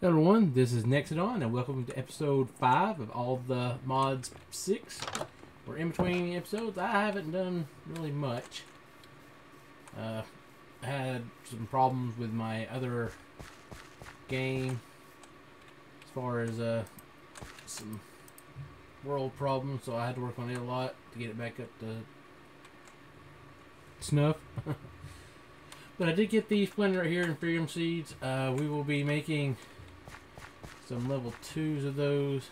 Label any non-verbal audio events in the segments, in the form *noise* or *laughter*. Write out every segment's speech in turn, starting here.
Hello everyone, this is Nexadon and welcome to episode 5 of All the Mods 6. We're in between episodes. I haven't done really much. Uh, had some problems with my other game as far as uh, some world problems, so I had to work on it a lot to get it back up to snuff. *laughs* but I did get the Splendor right here in Freedom Seeds. Uh, we will be making some level twos of those.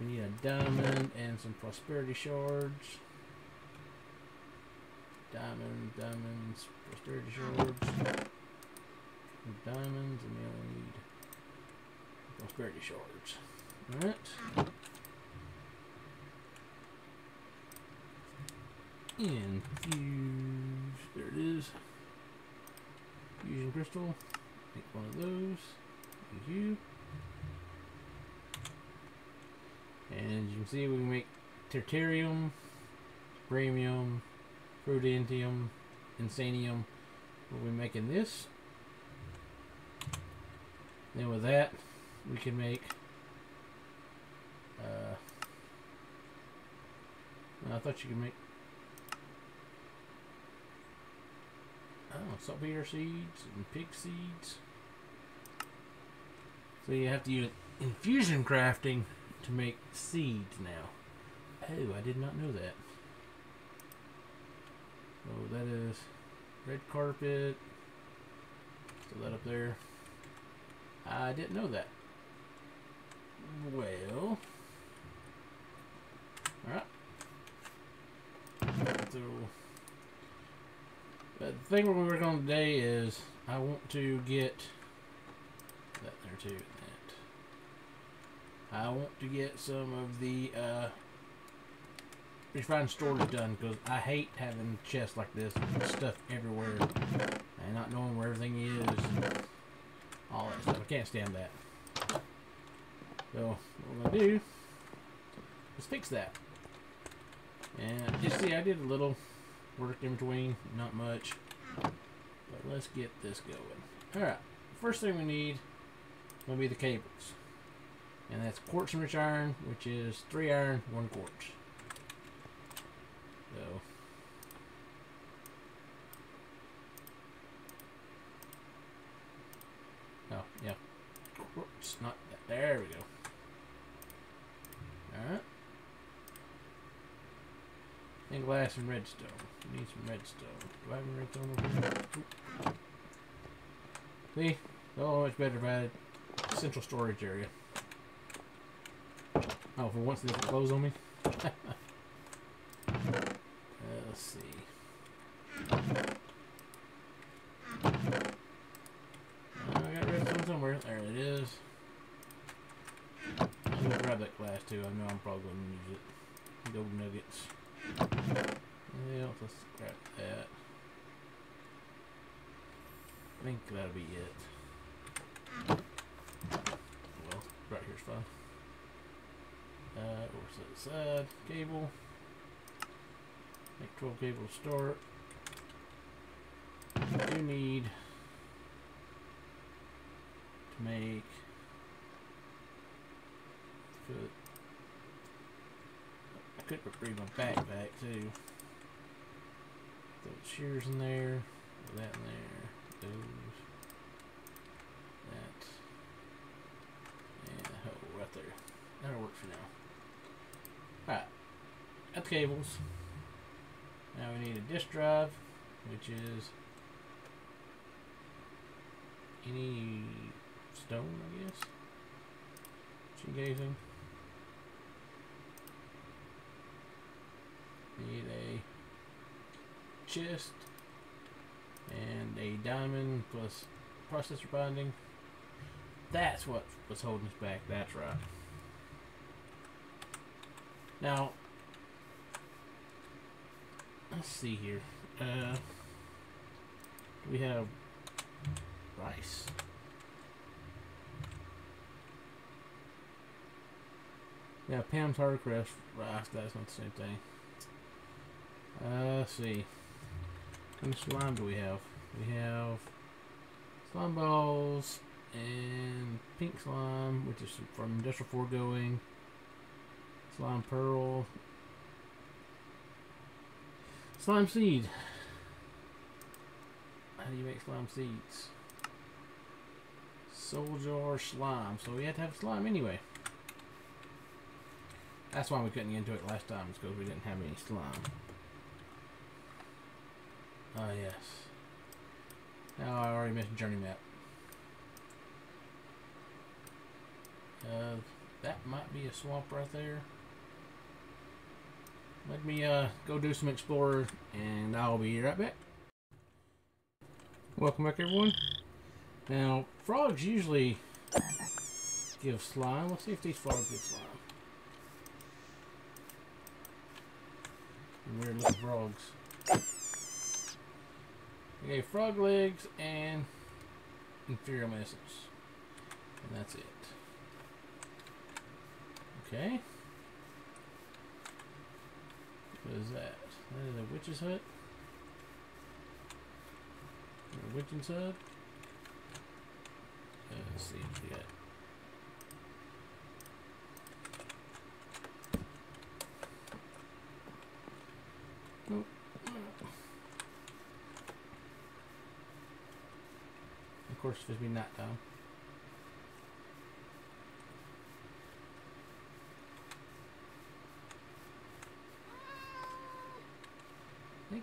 We need a diamond and some prosperity shards. Diamond, diamonds, prosperity shards. Diamonds, and we only need prosperity shards. Alright. Infuse. There it is. Fusion crystal. Make one of those you. And you can see we make tertium, imperium, prudentium, insanium. We'll be making this. Then with that, we can make uh, I thought you could make oh, saltpeter seeds and pig seeds. So you have to use infusion crafting to make seeds now. Oh, I did not know that. Oh, that is red carpet. Still that up there. I didn't know that. Well. Alright. So, the thing we're going to work on today is I want to get that there too. I want to get some of the uh, refined storage done because I hate having chests like this stuff everywhere and not knowing where everything is and all that stuff. I can't stand that. So what I'm gonna do is fix that. And you see, I did a little work in between, not much. But let's get this going. Alright, first thing we need will be the cables. And that's quartz enriched iron, which is three iron, one quartz. So. Oh, yeah. Quartz, not that. There we go. Alright. And glass and redstone. We need some redstone. Do I have any redstone over here? See? Oh, much better about it. Central storage area. Oh, for once they didn't close on me? *laughs* uh, let's see. Oh, I got redstone somewhere. There it is. I'm gonna grab that glass too. I know I'm probably gonna use it. Gold nuggets. Yeah, let's grab that. I think that'll be it. Well, right here's fine. Uh, or set aside cable. Make 12 cable start. You need to make foot. I could bring my backpack too. Throw shears in there, that in there, those. That'll work for now. The cables. Now we need a disk drive, which is any stone, I guess. Gazing. Need a chest and a diamond plus processor binding. That's what was holding us back. That's right. Now, let's see here. Uh, we have rice. Yeah, Pam's HarvestCraft rice. That's not the same thing. Uh, let's see. How much slime do we have? We have slime balls and pink slime, which is from industrial foregoing. Slime pearl. Slime seed. How do you make slime seeds? Jar slime. So we had to have slime anyway. That's why we couldn't get into it last time, is because we didn't have any slime. Oh yes. Now I already missed journey map. Uh, that might be a swamp right there. Let me uh, go do some explorer, and I'll be right back. Welcome back, everyone. Now, frogs usually give slime. Let's see if these frogs give slime. Weird little frogs. Okay, frog legs and inferior essence. And that's it. Okay. What is that? That is a witch's hut? A witch's hut? Uh, let's see what we got. Nope. Of course, it's been that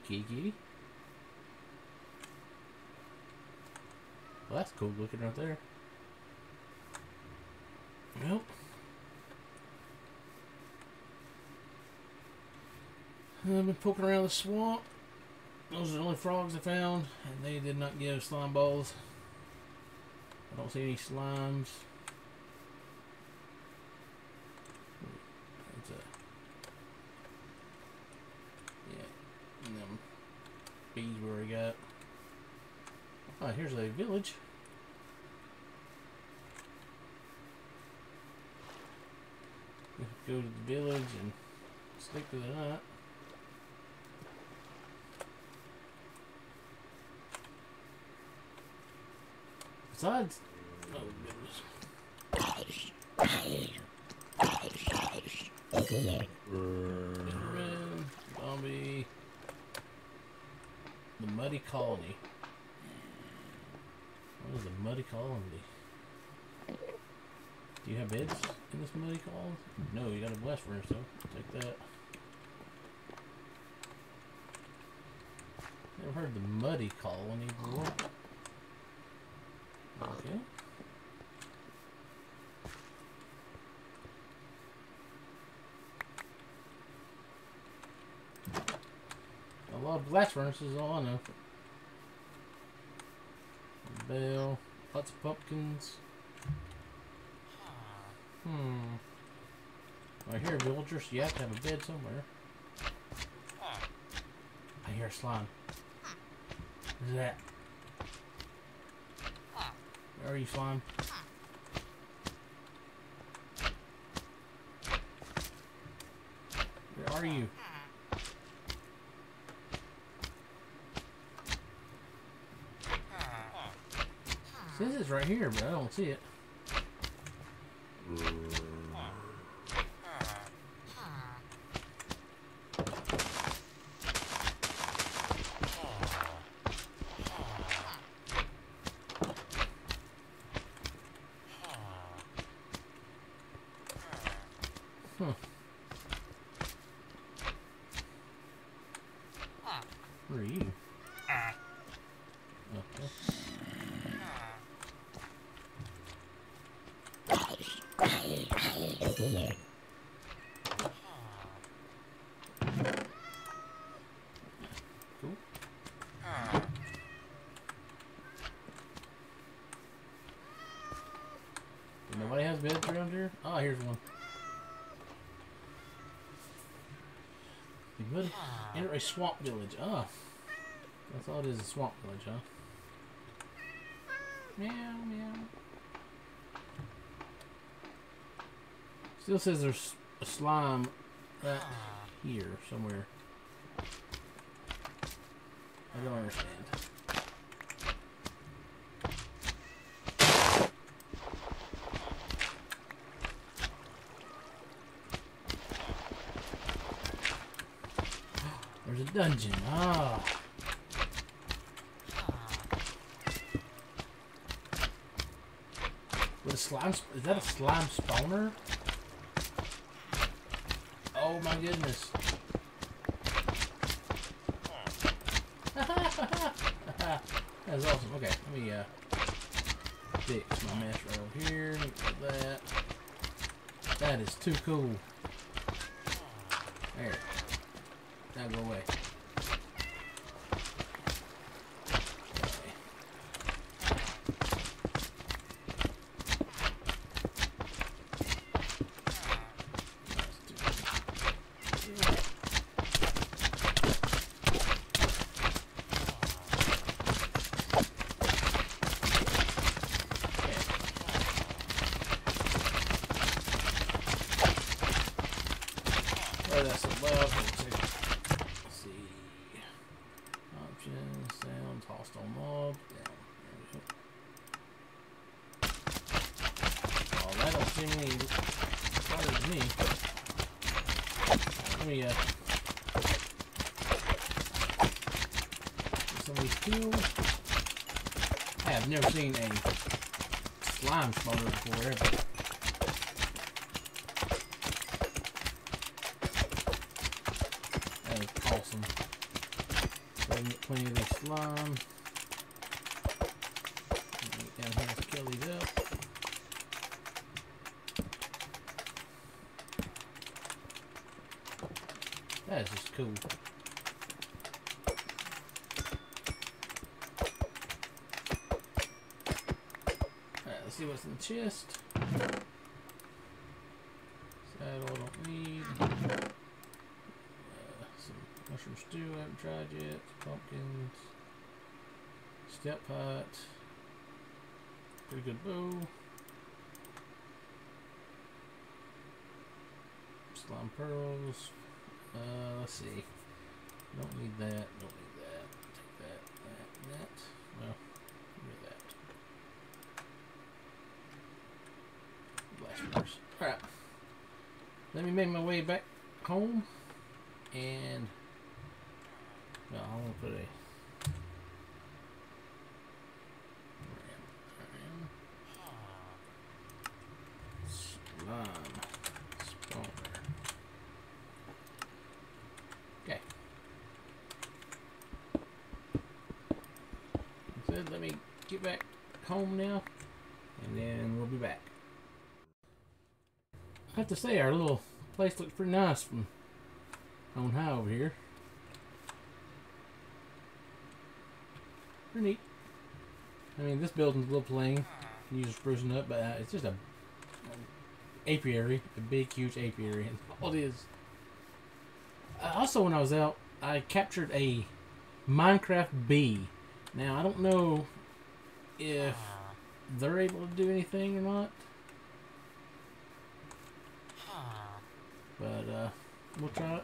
Kiki. Well, that's cool looking right there. Nope. I've been poking around the swamp. Those are the only frogs I found, and they did not give slime balls. I don't see any slimes. That's a yeah, and them bees we already got. Oh, here's a village. Go to the village and stick to the hut. Besides, oh goodness. Enderman, zombie, the muddy colony. What is a muddy colony? Do you have beds this muddy colony? No, you got a blast furnace though. Take that. Never heard the muddy call when colony before. Okay. A lot of blast furnaces, all I know. Bell, lots of pumpkins. Hmm. I hear villagers, you have to have a bed somewhere. I hear slime. Is that? Where are you, slime? Where are you? Says it's right here, but I don't see it. Huh. Where are you? Okay. Cool. Nobody has beds around here? Ah, here's one. You would enter a swamp village. Ah. That's all it is, a swamp village, huh? Meow, meow. Still says there's a slime right here somewhere. I don't understand. There's a dungeon. Ah. With a slime, is that a slime spawner? Oh my goodness. *laughs* That's awesome. Okay, let me uh, fix my mess right over here. That. That is too cool. There. Now go away. Oh, that's allowed. Let's see. Options, sounds, hostile mob. Down. Oh, that don't seem any farther to me. Let me, uh... Some of these kills. I have never seen a slime spawner before, ever. That is awesome. So I can get plenty of this slime. Down here kill these up. That is just cool. Alright, let's see what's in the chest. Saddle I don't need. Uh, some mushroom stew I haven't tried yet. Pumpkins. Step pot. Pretty good bow. Slime pearls. Uh, let's see. Don't need that. Don't need that. Take that. That. That. Well, give that. Blast first. Alright. Let me make my way back home. And. No, I want to put a. Slime spawner. Okay. Said, let me get back home now, and then we'll be back. I have to say, our little place looks pretty nice from on high over here. Pretty neat. I mean, this building's a little plain. Use sprucing it up, but uh, it's just a apiary, a big, huge apiary, *laughs* and all it is. Uh, also, when I was out, I captured a Minecraft bee. Now, I don't know if they're able to do anything or not, but uh, we'll try it.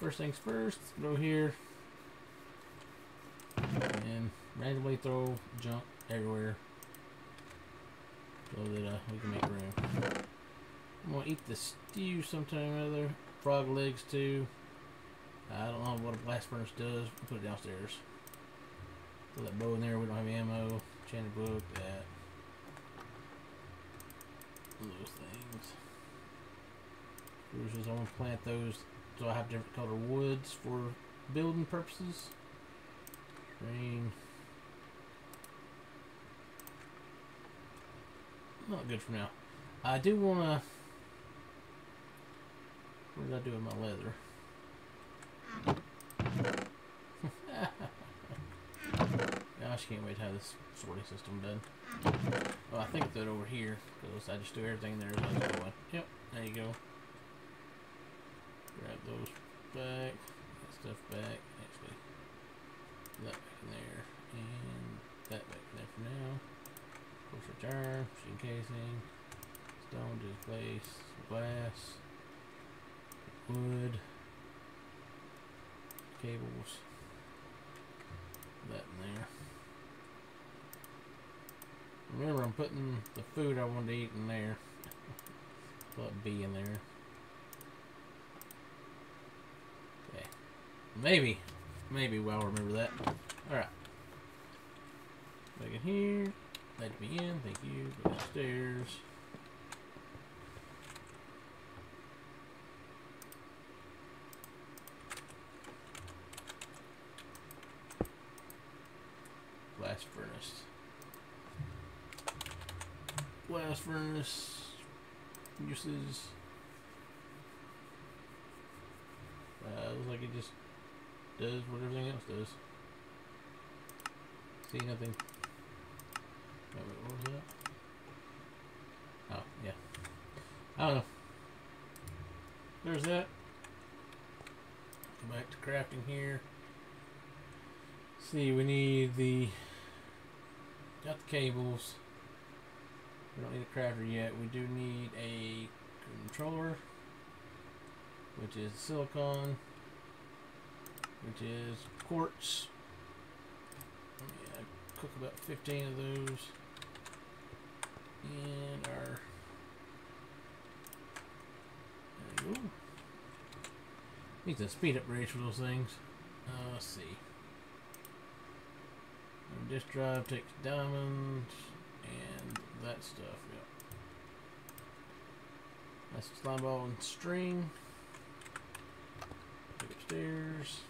First things first, go here and randomly throw junk everywhere so that uh, we can make room. I'm gonna eat the stew sometime or other. Frog legs too. I don't know what a blast furnace does. We'll Put it downstairs. Put that bow in there. We don't have ammo. Enchanted book. That. Those things. I want to plant those so I have different color woods for building purposes. Green. Not good for now. I do want to. What did I do with my leather? Gosh, can't wait to have this sorting system done. Well, I think that over here, because I just do everything there I. Yep, there you go. Grab those back, that stuff back, actually. That back in there, and that back in there for now. Push return, machine casing, stone to place, glass, wood, cables, that in there remember I'm putting the food I wanted to eat in there. Put B in there. Okay. Maybe. Maybe we'll remember that. Alright. Back in here. Let me in. Thank you. Go downstairs. Uses. Uh, looks like it just does what everything else does. See nothing. What was that? Oh, yeah. I don't know. There's that. Go back to crafting here. See, we need the got the cables. We don't need a crafter yet. We do need a controller, which is silicon, which is quartz. Yeah, cook about 15 of those. And our there. Need to speed up rates for those things. Uh, let's see. Disk drive takes diamonds and that stuff. Yep. That's slime ball and string. Take upstairs.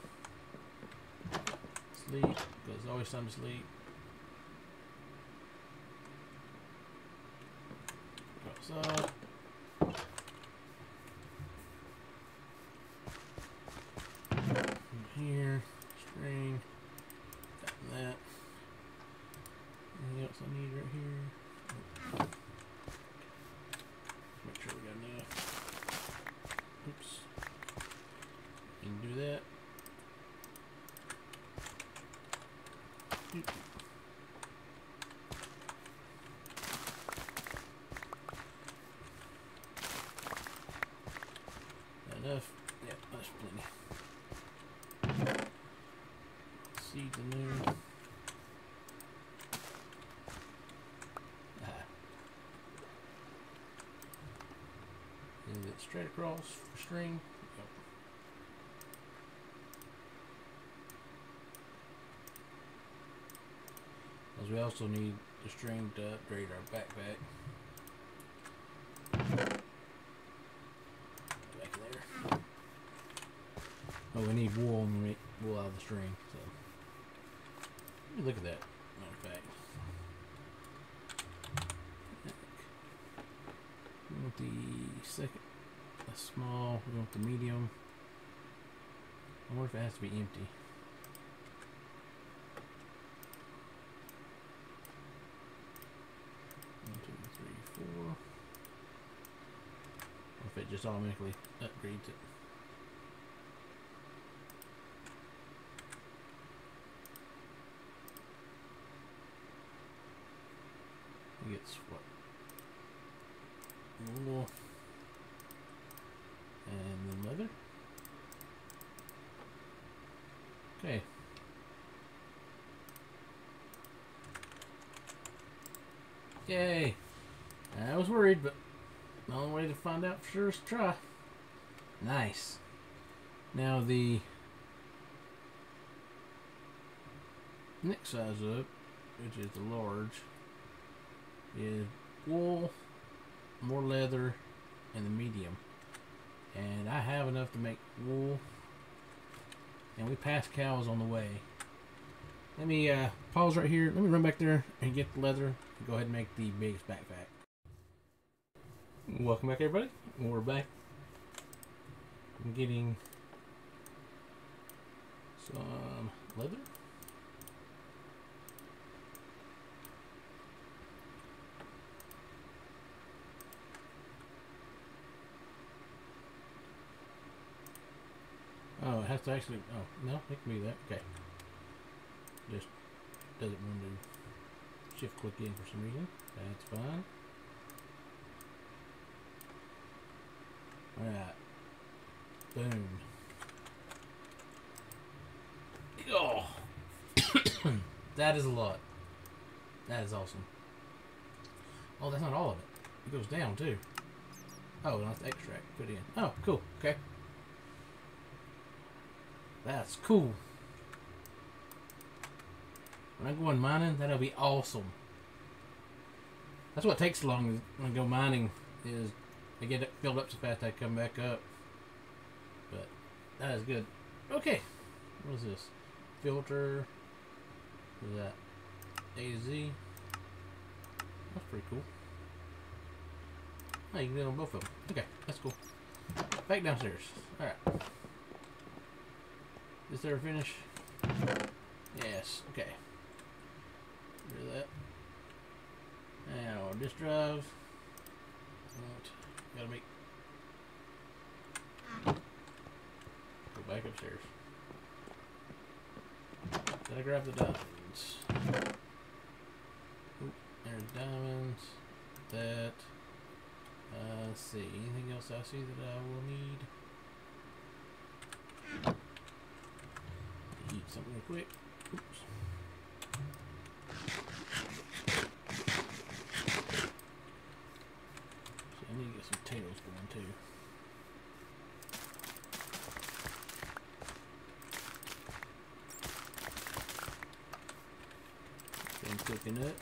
Sleep, because it's always time to sleep. Outside. Here, string, got that. Anything else I need right here? Make sure we got enough. Oops. You can do that. Oop. Enough? Yeah, that's plenty. Seeds in there. Ah. Is it straight across for string? Yep. As we also need the string to upgrade our backpack. Back there. Oh, we need wool and make wool out of the string. So, look at that. Matter of fact. We the second, small. We want the medium. I wonder if it has to be empty. One, two, three, four. Or if it just automatically upgrades it. It gets what? Wool. Okay. Yay! I was worried, but the only way to find out for sure is try. Nice. Now the next size up, which is the large, is wool, more leather, and the medium. And I have enough to make wool. And we passed cows on the way. Let me uh, pause right here. Let me run back there and get the leather. And go ahead and make the biggest backpack. Welcome back, everybody. We're back. I'm getting some leather. Oh, it has to actually. Oh, no, it can be that. Okay. Just doesn't want to shift click in for some reason. That's fine. Alright. Boom. Oh! *coughs* that is a lot. That is awesome. Oh, that's not all of it. It goes down too. Oh, and that's extract. Put in. Oh, cool. Okay. That's cool. When I go in mining, that'll be awesome. That's what takes long when I go mining is I get it filled up so fast I come back up. But that is good. Okay. What is this? Filter. What is that? AZ. That's pretty cool. Oh, you can do on both of them. Okay, that's cool. Back downstairs. Alright. Is there a finish? Yes, okay. Of that. Now, disk drive. What? Gotta make. Go back upstairs. I grab the diamonds? Oop, there's diamonds. That. Uh, let's see. Anything else I see that I will need? Eat something quick. Oops. See, I need to get some tails going too. Been cooking it.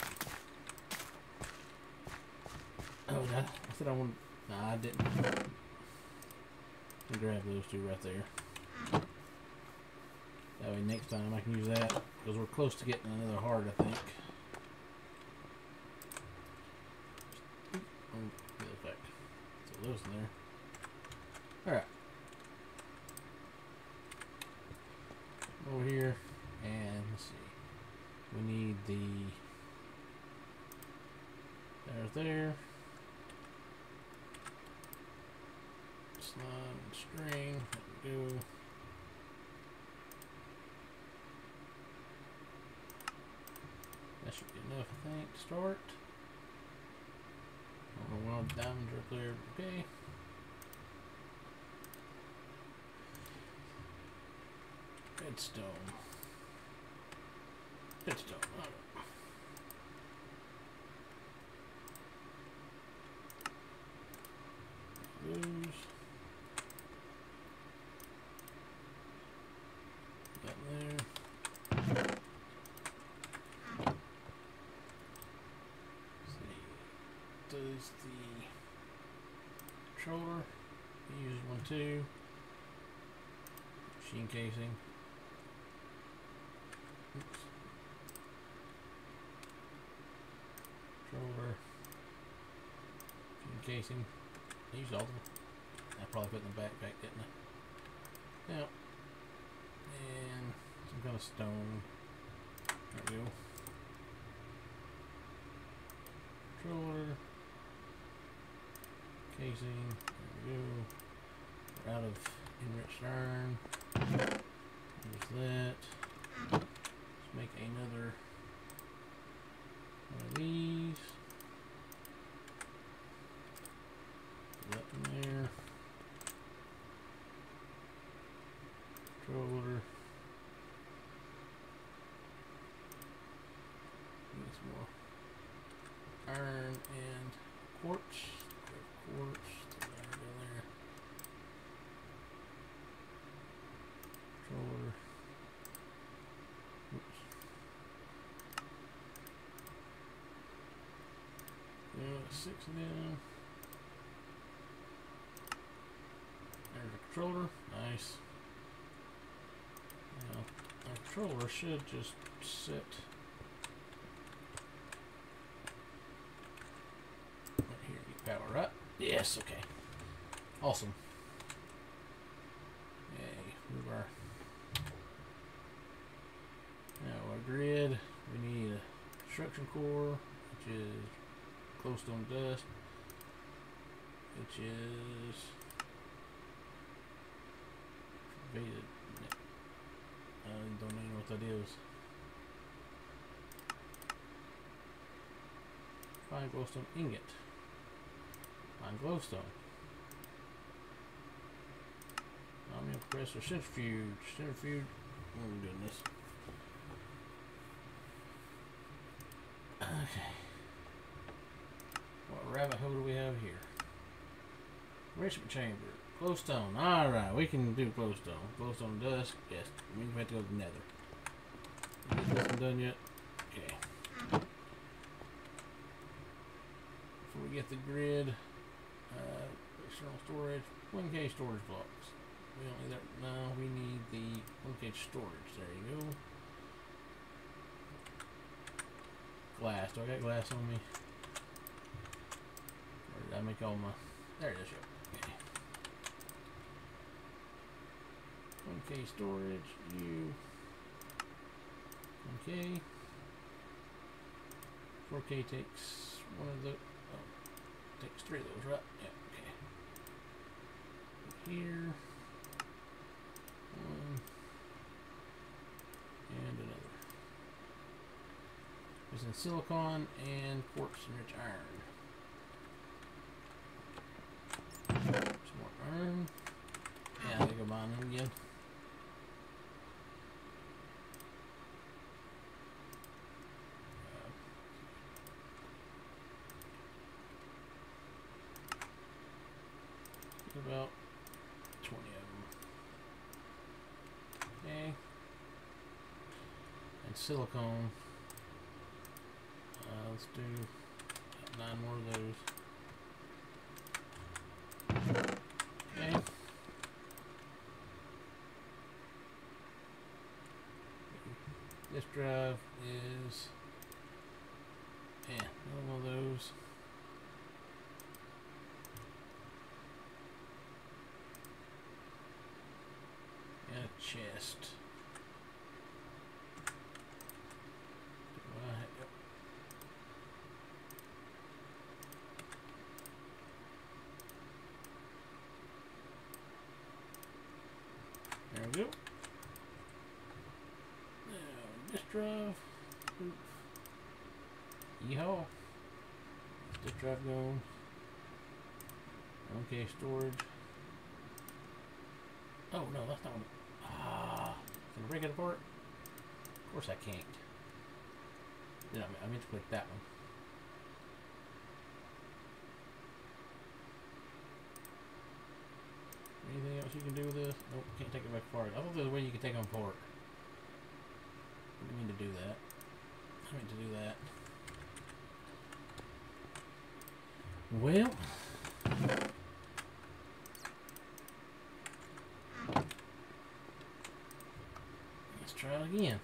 Oh, that, I said I want. Nah, I didn't. Grab those two right there. Next time I can use that because we're close to getting another heart, I think. Oh, the effect. So those in there. All right. Over here, and let's see. We need the. There's there. Slide and string. There we go. That should be enough, I think, to start. I don't know why the diamonds are there. Okay. Redstone. Redstone. Alright. Those. That there. Does the controller use one too? Machine casing. Oops. Controller. Machine casing. Used all of them. I probably put in the backpack, didn't I? Yeah. And some kind of stone. There we go. Controller. Casing. There we go. We're out of enriched iron. Use that. Let's make another one of these. Put that in there. Controller. Need some more iron and quartz. Grab quartz. Throw that in there. Controller. Oops. Yeah, six them. There's a controller. Nice. Now, our controller should just sit right here. Power up. Yes, okay. Awesome. Yay, move our now our grid. We need a construction core, which is glowstone dust, which is. I don't know what that is. Fine glowstone ingot. Fine glowstone. I'm Osmium compressor centrifuge. Centrifuge. Oh goodness. Okay. What rabbit hole do we have here? Enrichment chamber. Glowstone. Alright, we can do glowstone. Glowstone dusk. Yes. We have to go to the nether. Get this one done yet? Okay. Before we get the grid, uh, external storage, 1k storage blocks. We don't need that. No, we need the 1k storage. There you go. Glass. Do I got glass on me? Did my... There it is. Yep. Okay. 1k storage. You. 1k. 4k takes one of the... Oh, takes three of those, right? Yeah, okay. Here. One. And another. There's in silicon and quartz enriched iron. Some. Yeah, I'm buying them again. About 20 of them. Okay. And silicone. Uh, let's do nine more of those. Okay. This drive is yeah, another one of those. And a chest. There we go. Disk drive. Yeehaw. Disk drive going. Okay, storage. Oh, no, that's not one. Ah. Can I break it apart? Of course I can't. Yeah, I I meant to click that one. Anything else you can do with this? Nope, can't take it back apart. I thought there was a way you could take them apart. I mean to do that. I meant to do that. Well. Let's try it again.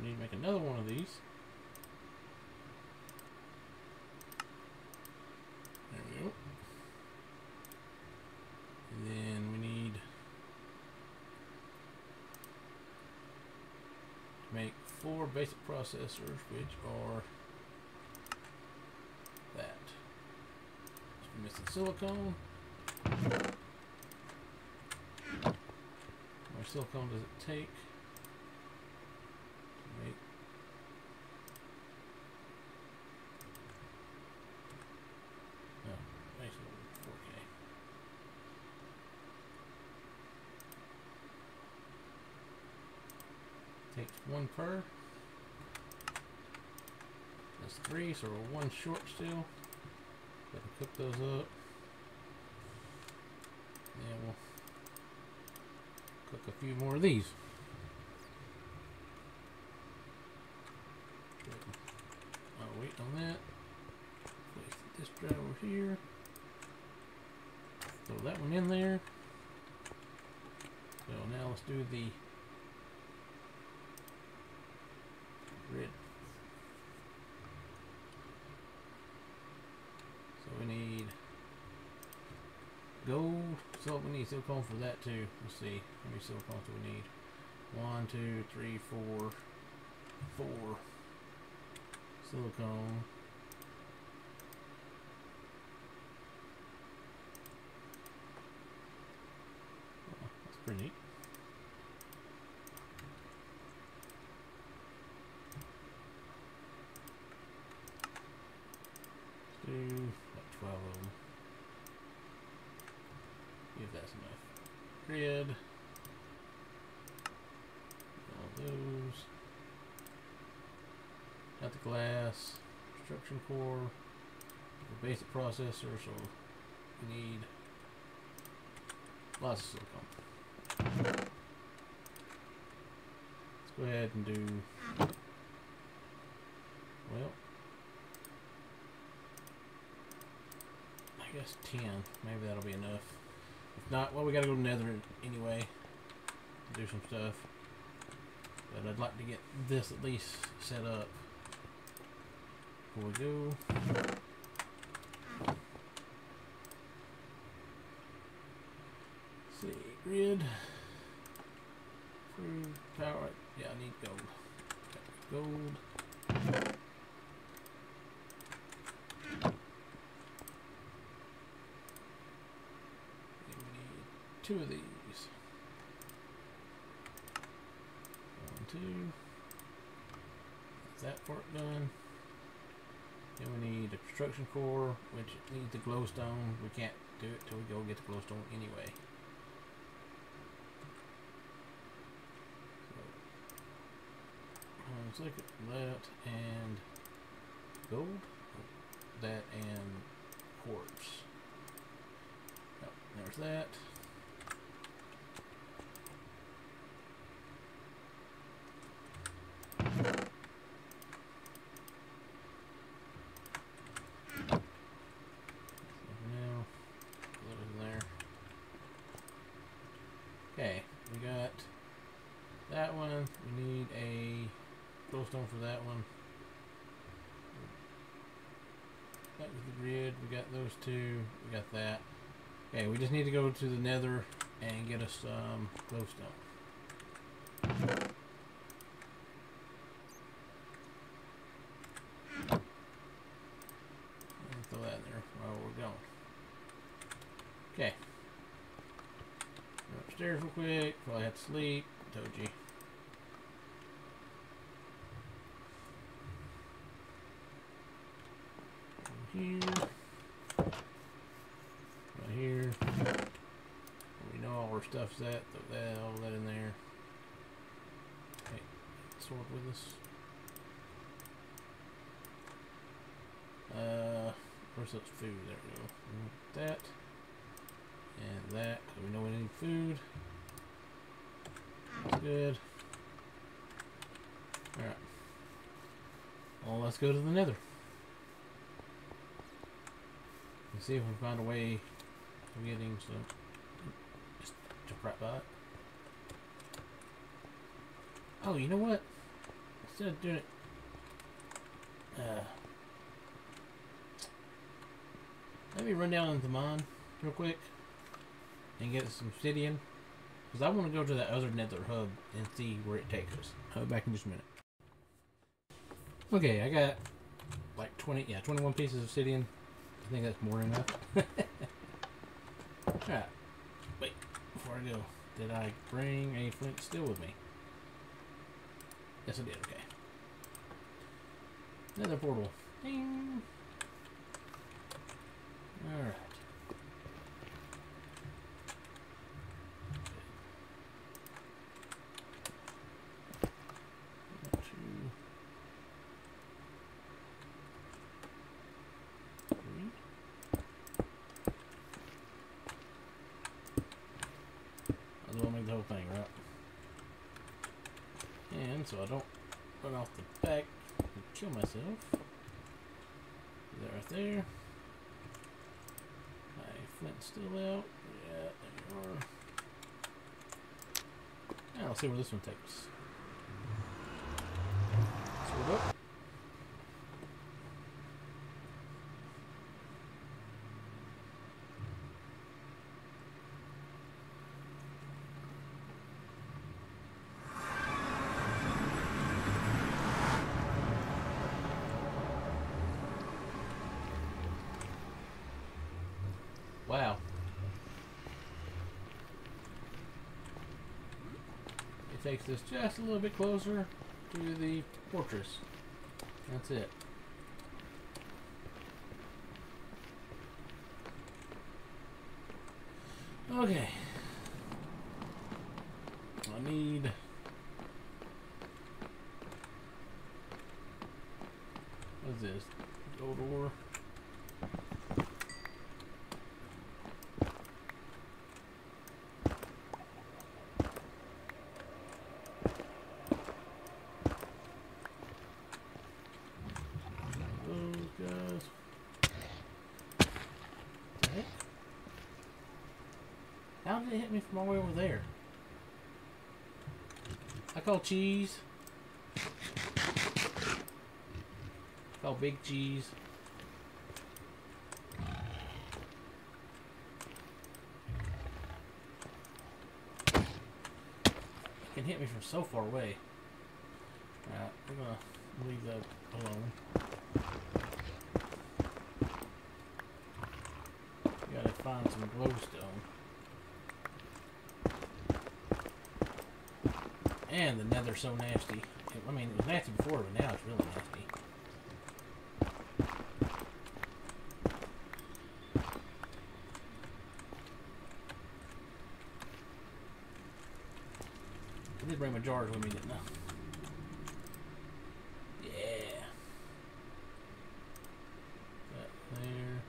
We need to make another one of these. There we go. And then we need to make basic processors, which are that. So missing silicone. How much silicone does it take to make no, makes it 4K. Takes one per. That's three, so we're one short still. Got to cook those up. Yeah, we'll cook a few more of these. I'll wait on that. Place this drive over here. Throw that one in there. So now let's do the grid. So we need gold. So we need silicone for that too. Let's see. How many silicone do we need? One, two, three, four, four. Silicone. Oh, that's pretty neat. Let's do like 12 of them. If that's enough. Grid. All those. Got the glass. construction core, the basic processor, so we need lots of silicon. Let's go ahead and do, well, I guess 10. Maybe that'll be enough. If not, well, we gotta go to Nether anyway. Do some stuff. But I'd like to get this at least set up. Before we go. Grid. Food, power. Yeah, I need gold. Gold. Two of these. One, two. That's that part done. Then we need a construction core, which needs the glowstone. We can't do it till we go get the glowstone anyway. At that and gold. That and quartz. Yep, there's that. Now, put it in there. Okay, we got that one. We need a glowstone for that one. That was the grid. We got those We got that. Okay, we just need to go to the nether and get us some glowstone. And throw that in there while we're going. Okay. Go upstairs real quick. Probably have to sleep. Told you. Over Here. Right here. We know all our stuff's at. Throw that, all that in there. Okay. Sword with us. Uh, where's those food? There we go. That. And that, we know we need food. That's good. Alright. Well, let's go to the nether. And see if we can find a way of getting some. Right by it. Oh, you know what? Instead of doing it. Uh, let me run down into the mine real quick and get some obsidian. Because I want to go to that other nether hub and see where it takes us. I'll be back in just a minute. Okay, I got like 20, yeah, 21 pieces of obsidian. I think that's more than enough. *laughs* Alright. I go, did I bring a flint steel with me? Yes, I did, okay. Another portal. Ding! Alright. One, two, three. I just want to make the whole thing, right? And so I don't run off the back and kill myself. That right there? My flint's still out. Yeah, there you are. Now let's see where this one takes us. Sword up. Wow. It us just a little bit closer to the fortress. That's it. Okay. I need. What's this? gold ore. Those guys. The heck? How did it hit me from all the way over there? I call cheese. Call big cheese. It can hit me from so far away. Alright, we're gonna leave that alone. Gotta find some glowstone. And the nether's so nasty. I mean, it was nasty before, but now it's really nasty. I did bring my jars with me, didn't I? Yeah. That there.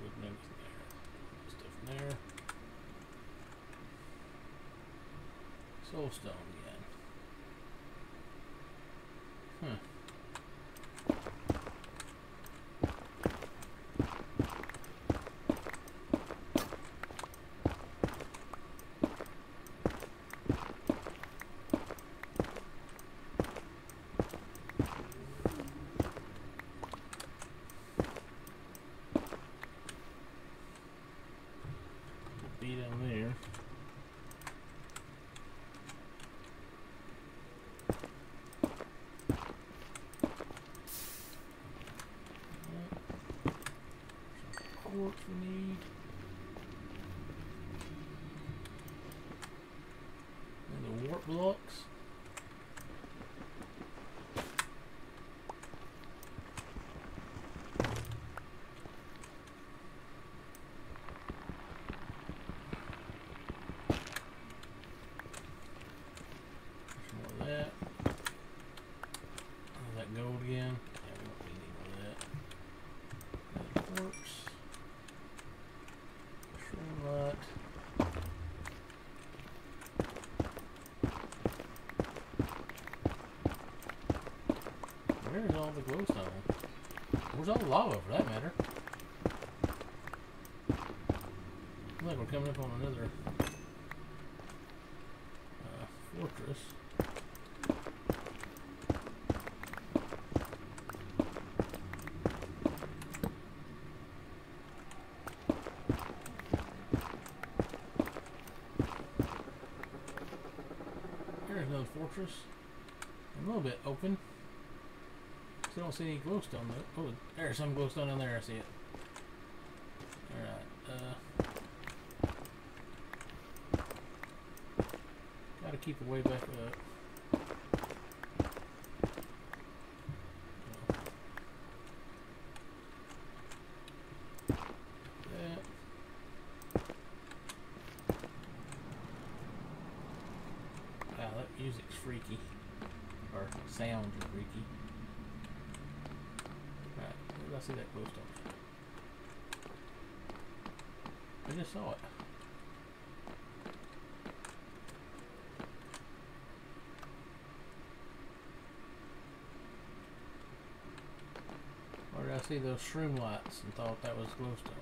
Good notes there. Stuff there. Soulstone again. Huh. Be down there. Some quartz we need. And the warp blocks. Some more of that. Oh, that gold again. Yeah, we don't need any more of that. That quartz. Shroomlight. Where's all the glowstone? Where's all the lava for that matter? Looks like we're coming up on another uh, fortress. There's another fortress. A little bit open. Still don't see any glowstone though. Oh, there's some glowstone down there. I see it. Alright. Uh, gotta keep it way back up. That. Wow, that music's freaky. Or sounds are freaky. Alright, where did I see that glowstone? I just saw it. Or did I see those shroom lights and thought that was glowstone?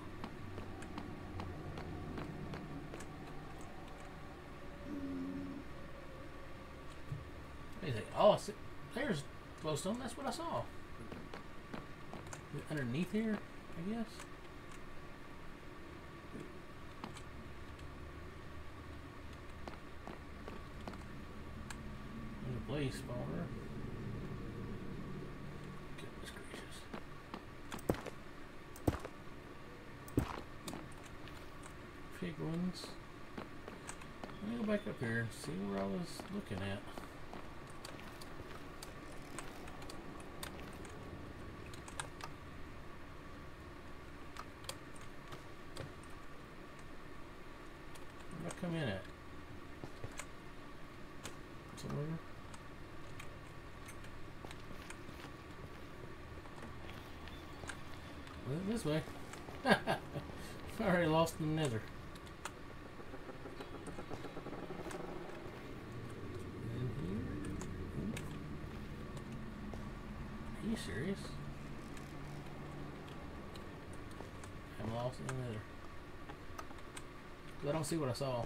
Anything? Oh, I see. There's glowstone. That's what I saw. Underneath here, I guess. There's a blaze spawner. Goodness gracious. Piglins. Let me go back up here and see where I was looking at. Where'd I come in at? Somewhere? this way. *laughs* I already lost the nether. In here? Are you serious? I'm lost in the nether. I don't see what I saw.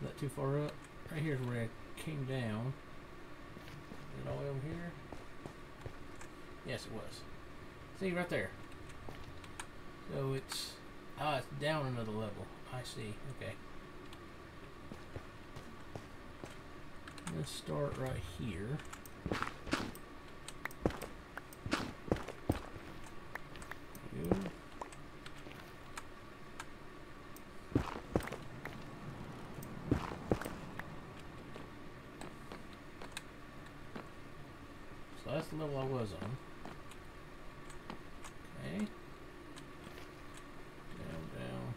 Is that too far up? Right here's where I came down. Is it all over here? Yes, it was. See, right there. So it's... Ah, it's down another level. I see. Okay. Let's start right here. There we go. So that's the level I was on. Okay. Down, down.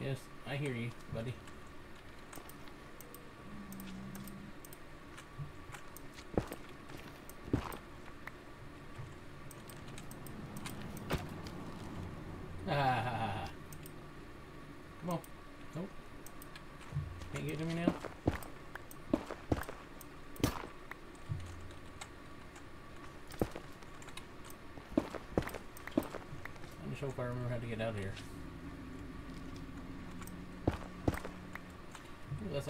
Yes, I hear you, buddy. Ah, Come on. Nope. Can't get to me now. I'm just hope I remember how to get out of here.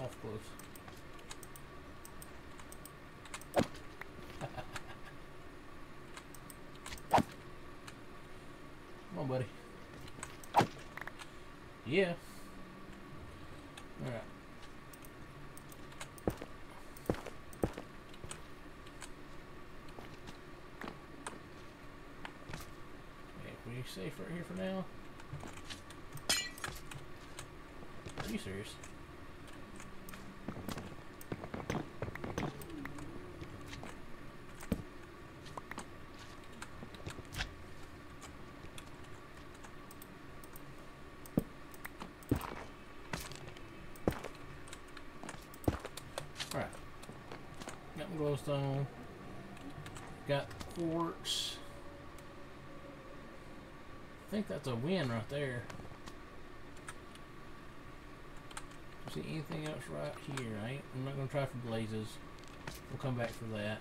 Off close. Come on, buddy. Yeah. Alright. Okay, we safe right here for now? Are you serious? Alright. Got my Got quartz. I think that's a win right there. See anything else right here? I ain't, I'm not gonna try for blazes. We'll come back for that.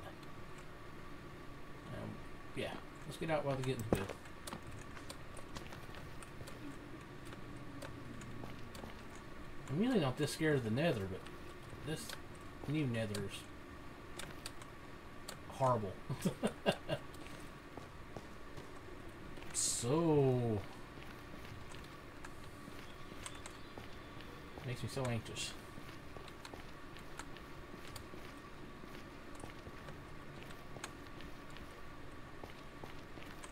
Um, yeah, let's get out while the getting's good. I'm really not this scared of the nether, but this new nether's horrible. so makes me so anxious.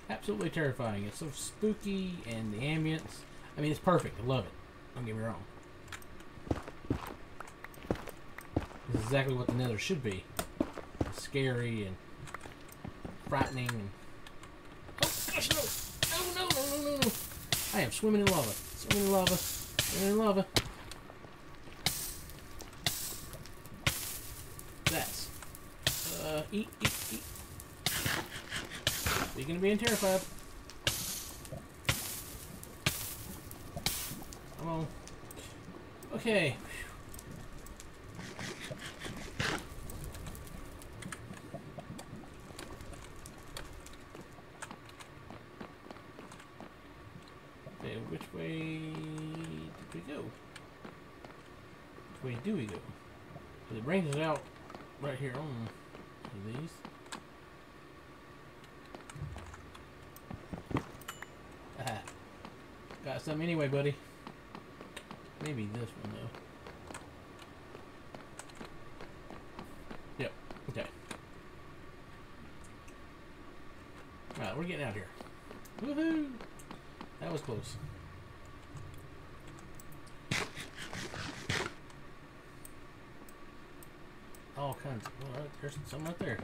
Absolutely terrifying. It's so spooky and the ambience. I mean, it's perfect. I love it. Don't get me wrong. This is exactly what the nether should be. Scary and frightening and Oh gosh no! No no no no no! I am swimming in lava. Swimming in lava. Swimming in lava. That's uh eat eat eat. Speaking of being terrified. Come on. Okay, which way did we go? Which way do we go? 'Cause it brings us out right here on these. Aha. Got some anyway, buddy. Maybe this one though. Yep. Okay. Alright, we're getting out here. Woohoo! That was close. all kinds of. Well, there's some right there.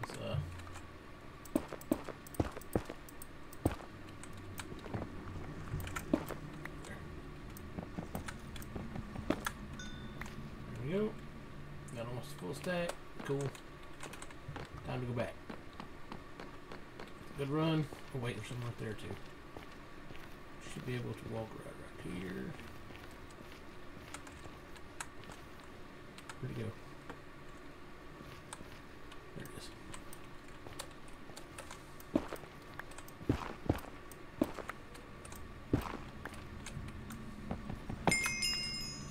Let's, uh. There we go. Got almost a full stack. Cool. Time to go back. Good run. Oh wait, there's some right there too. Should be able to walk right right here. Where'd he go? There it is.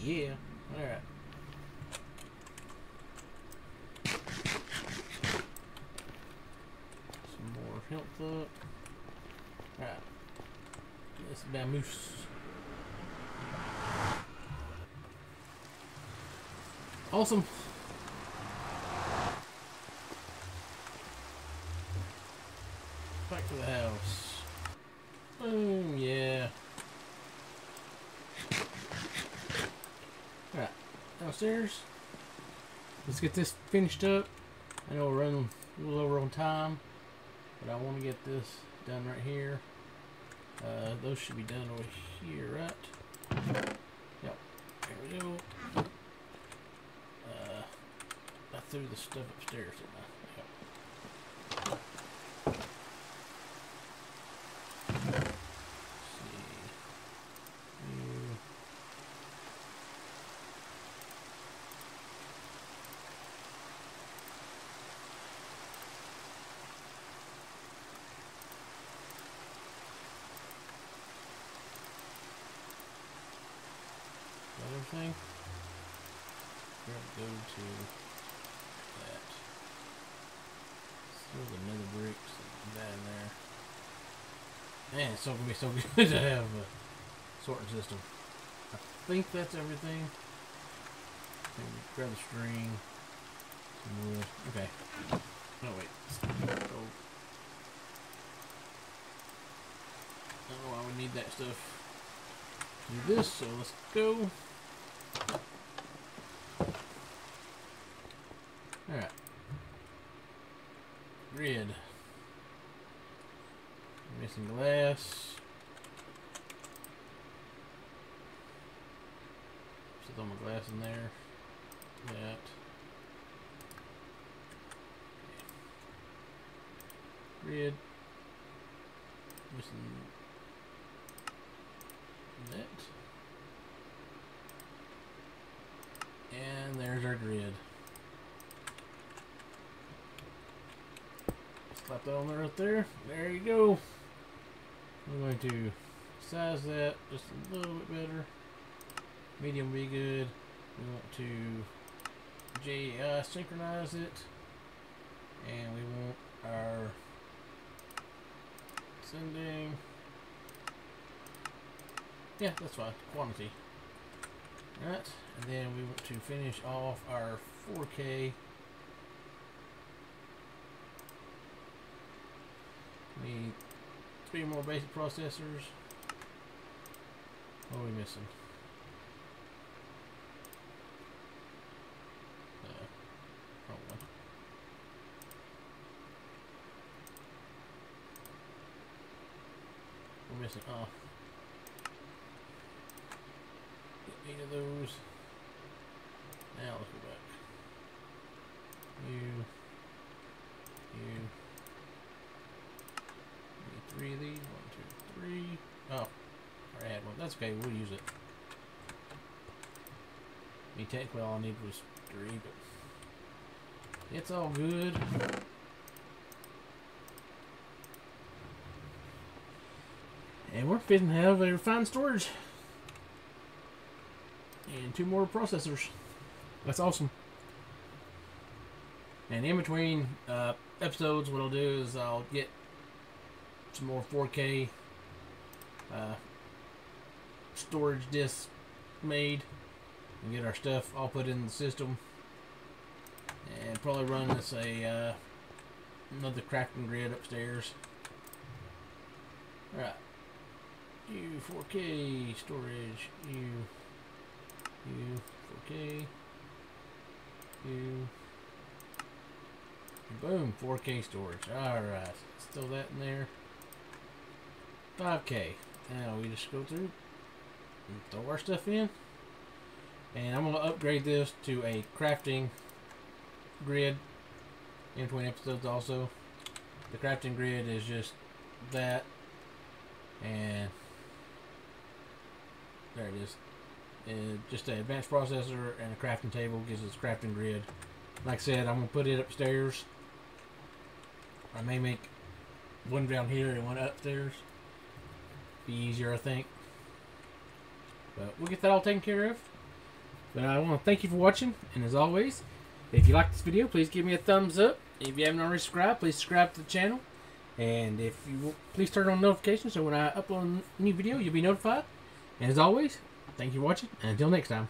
Yeah. Alright. Some more health up. Alright. This vamoose. Awesome. Back to the house. Boom, yeah. Alright, downstairs. Let's get this finished up. I know we're running a little over on time, but I want to get this done right here. Uh, those should be done over here, right? Yep. There we go. Uh, Threw the stuff upstairs, didn't I? Yep. Let's see. You. Got everything? We're gonna go to that. Still the nether bricks and that in there. Man, it's so gonna be so good *laughs* to have a sorting system. I think that's everything. Grab the string. Okay. No wait. Go. I don't know why we need that stuff. Do this, so let's go. Alright. Grid. Missing glass. Put all my glass in there. That. Missing that. And there's our grid. Slap that on there right there. There you go. I'm going to size that just a little bit better. Medium be good. We want to JEI uh, synchronize it. And we want our sending. Yeah, that's fine. Quantity. Alright, and then we want to finish off our 4K. We need three more basic processors. What are we missing? Uh, wrong one. We're missing, oh. Get eight of those. Now let's go back. You. You. Need three of these. One, two, three. Oh. I had one. That's okay. We'll use it. I mean, technically all I need was three, but it's all good. And we're fitting have a refined storage. And two more processors. That's awesome. And in between uh, episodes, what I'll do is I'll get some more 4K uh, storage discs made and get our stuff all put in the system. And probably run this a uh, another crafting grid upstairs. Alright. U 4K storage. U U 4K You. Boom, 4K storage. Alright, still that in there. 5K. Now we just go through throw our stuff in. And I'm going to upgrade this to a crafting grid in between episodes also. The crafting grid is just that and there it is. Uh, just an advanced processor and a crafting table gives us a crafting grid. Like I said, I'm gonna put it upstairs. I may make one down here and one upstairs. Be easier, I think. But we'll get that all taken care of. But I want to thank you for watching, and as always, if you like this video, please give me a thumbs up. If you haven't already subscribed, please subscribe to the channel. And if you will, please turn on notifications so when I upload a new video, you'll be notified. And as always, thank you for watching, and until next time.